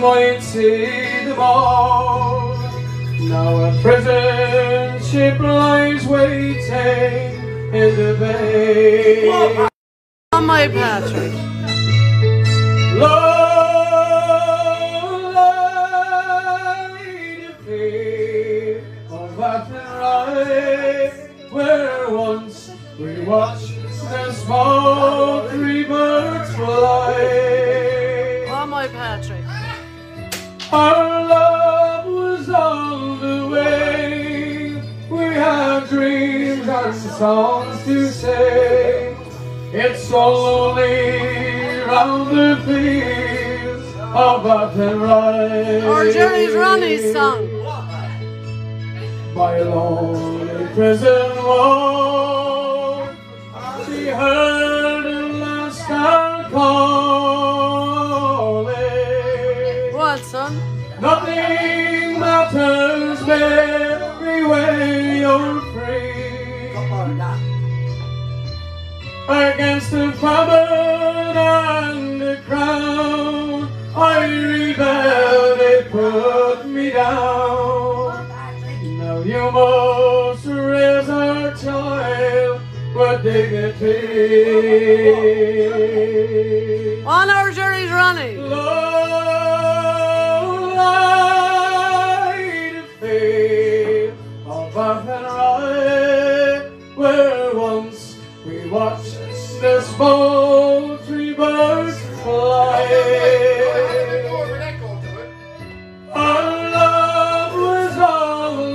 might see them all. Now a prison ship lies waiting in the bay. On my Patrick. Lord, light of where once we watched the small three birds fly. On my Patrick. Our love was on the way. We had dreams and songs to say. It's so lonely round the fields of Athenry. Or Jerry's Ronnie's song. By a lonely prison wall, she heard Mary, when you're free. Against the famine and the crown, I rebelled, they put me down. Now you must raise our child with dignity. On our Jerry's Ronnie. Lord, we watched the small tree birds fly. Our love was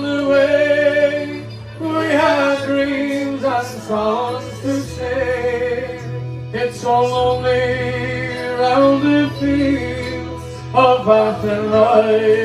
the way. We had dreams and songs to sing. It's so lonely round the fields of Athenry.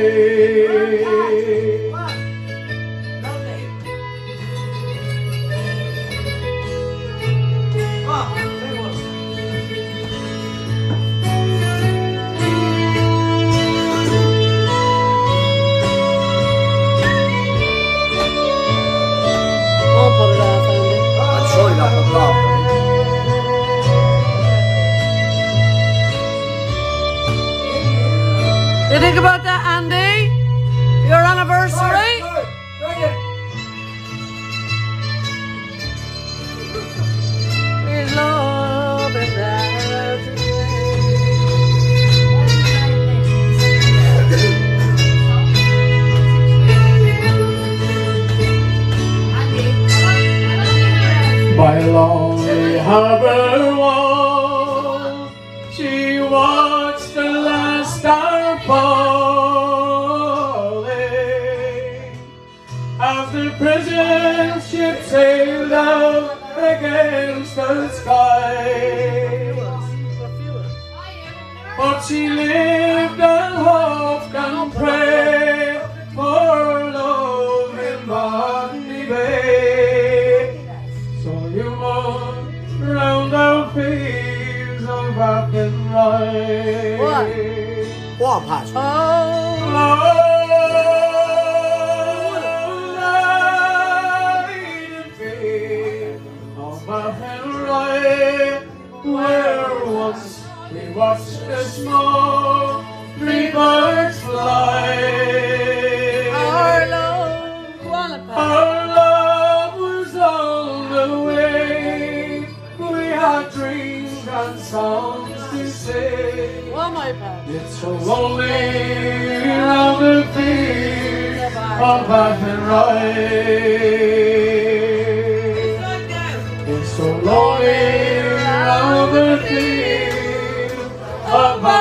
By a lonely harbor wall, she watched the last star falling. As the prison ship sailed out against the sky. But she lived What? What, Patrick? Oh, where once we watched the small three birds fly. Dreams and songs to sing. Go on, my Pat. It's so lonely round the fields of Athenry. It's so lonely round the of Athenry.